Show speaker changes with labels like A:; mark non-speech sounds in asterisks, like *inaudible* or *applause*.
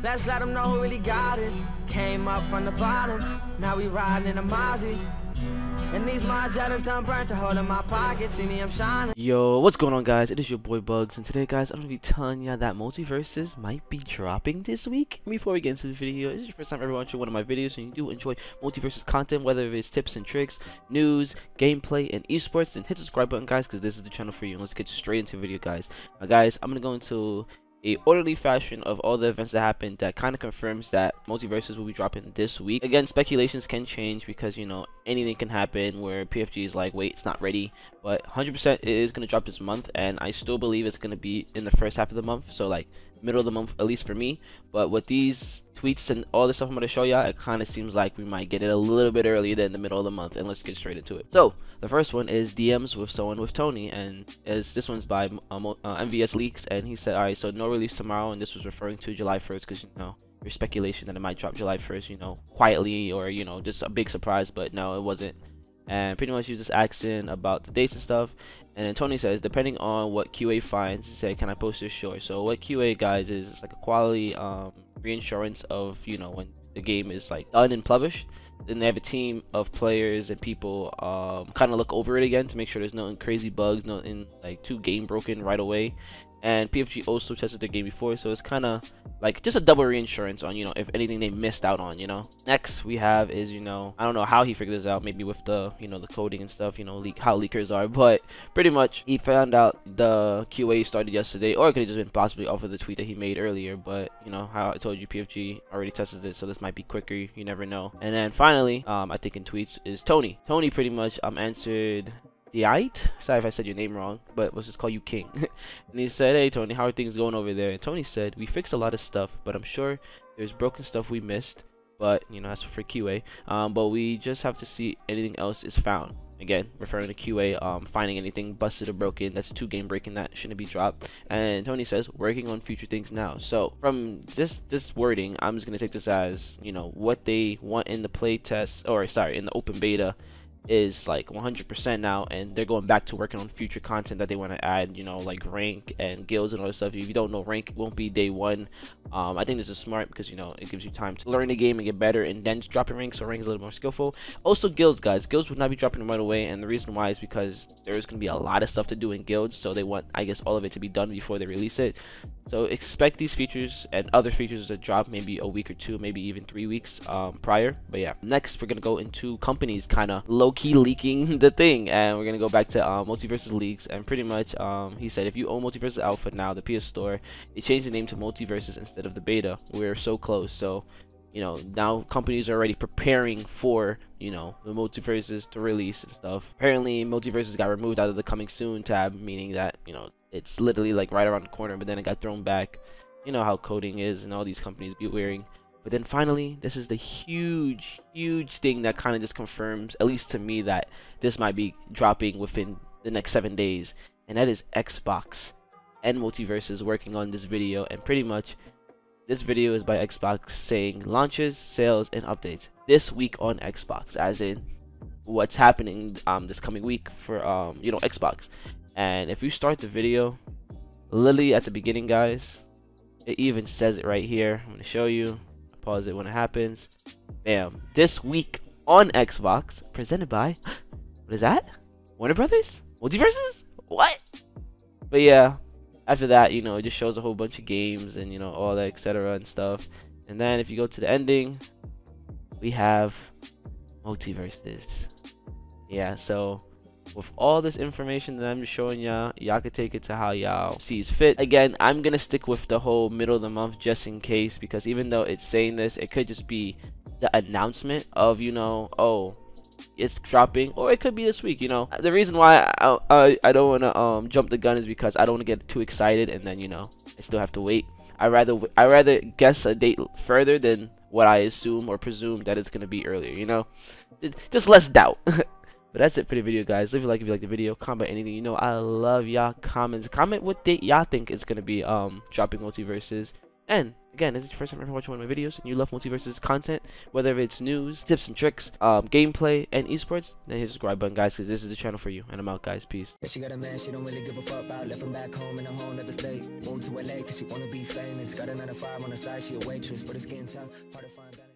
A: Let's let them know who really got it. Came up from the bottom, now we riding in a Mozzie. And these Margielas done burnt a hole in my pocket. See me, I'm shining.
B: Yo, what's going on guys? It is your boy Bugz, and today guys, I'm gonna be telling ya that MultiVersus might be dropping this week. Before we get into the video, this is your first time ever watching one of my videos, and you do enjoy MultiVersus content, whether it's tips and tricks, news, gameplay, and esports, then hit the subscribe button guys, because this is the channel for you. And let's get straight into the video guys. Now guys, I'm gonna go into a orderly fashion of all the events that happened that kind of confirms that MultiVersus will be dropping this week. Again, speculations can change because, you know, anything can happen where PFG is like, wait, it's not ready. But 100% it is going to drop this month, and I still believe it's going to be in the first half of the month. So, like, middle of the month, at least for me. But with these tweets and all the stuff I'm going to show y'all, it kind of seems like we might get it a little bit earlier than the middle of the month. And let's get straight into it. So, the first one is DMs with someone with Tony, and is this one's by um, uh, MVS Leaks, and he said, all right, so no release tomorrow, and this was referring to July 1st, because you know there's speculation that it might drop July 1st, you know, quietly or you know just a big surprise, but no, it wasn't. And pretty much he was just asking about the dates and stuff. And then Tony says, depending on what QA finds, he said, can I post this? Sure. So what QA guys is, it's like a quality um, reinsurance of you know when the game is like done and published then they have a team of players and people um, kind of look over it again to make sure there's no crazy bugs, nothing like too game broken right away. And PFG also tested their game before, so it's kind of like just a double reinsurance on you know if anything they missed out on you know? Next we have is you know i don't know how he figured this out maybe with the you know the coding and stuff you know leak how leakers are but pretty much he found out the qa started yesterday or it could have just been possibly off of the tweet that he made earlier but you know how i told you pfg already tested it so this might be quicker you never know. And then finally um i think in tweets is tony. Tony pretty much um answered Yite? Sorry if I said your name wrong, but let's just call you King. *laughs* and he said, Hey Tony, how are things going over there? And Tony said, We fixed a lot of stuff, but I'm sure there's broken stuff we missed. But, you know, that's for QA. Um, but we just have to see anything else is found. Again, referring to QA, um, finding anything busted or broken that's too game breaking that shouldn't be dropped. And Tony says, working on future things now. So from this this wording, I'm just gonna take this as you know what they want in the play test, or sorry, in the open beta is like 100% now and they're going back to working on future content that they want to add you know like rank and guilds and all this stuff. If you don't know rank won't be day one. Um, i think this is smart because you know it gives you time to learn the game and get better and then dropping rank so rank is a little more skillful. Also guilds guys. Guilds would not be dropping right away and the reason why is because there's going to be a lot of stuff to do in guilds so they want i guess all of it to be done before they release it. So expect these features and other features to drop maybe a week or two maybe even three weeks um, prior. But yeah next we're going to go into companies kind of low key leaking *laughs* the thing. And we're gonna go back to um, MultiVersus leaks. And pretty much um, he said if you own MultiVersus alpha now the ps store it changed the name to MultiVersus instead of the beta. We're so close. So you know now companies are already preparing for you know the MultiVersus to release and stuff. Apparently MultiVersus got removed out of the coming soon tab meaning that you know it's literally like right around the corner. But then it got thrown back. You know how coding is and all these companies be wearing but then finally, this is the huge, huge thing that kind of just confirms, at least to me, that this might be dropping within the next seven days. And that is Xbox and MultiVersus working on this video. And pretty much, this video is by Xbox saying launches, sales, and updates this week on Xbox, as in what's happening um, this coming week for um, you know Xbox. And if you start the video, literally at the beginning, guys, it even says it right here. I'm gonna show you pause it when it happens. Bam. This week on Xbox, presented by *gasps* what is that? Warner Brothers? MultiVersus? What? But yeah, after that, you know, it just shows a whole bunch of games and you know all that, etc. and stuff. And then if you go to the ending, we have MultiVersus. Yeah, so with all this information that I'm showing y'all, y'all could take it to how y'all sees fit. Again, I'm gonna stick with the whole middle of the month just in case because even though it's saying this, it could just be the announcement of you know, oh, it's dropping, or it could be this week. You know, the reason why I I, I don't wanna um jump the gun is because I don't wanna get too excited and then you know I still have to wait. I rather I rather guess a date further than what I assume or presume that it's gonna be earlier. You know, just less doubt. *laughs* But that's it for the video, guys. Leave a like if you like the video. Comment anything. You know, I love y'all comments. Comment what date y'all think it's going to be um dropping MultiVersus. And again, if it's your first time ever watching one of my videos and you love MultiVersus content, whether it's news, tips and tricks, um, gameplay, and esports, then hit the subscribe button, guys, because this is the channel for you. And I'm out, guys. Peace.
A: Yeah, she got a man, she don't really give a fuck about. Left him back home in a whole state. Moved to LA cause she wanna be famous. Got another five on the side, she a waitress, but it's getting tough. Hard to find.